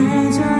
desert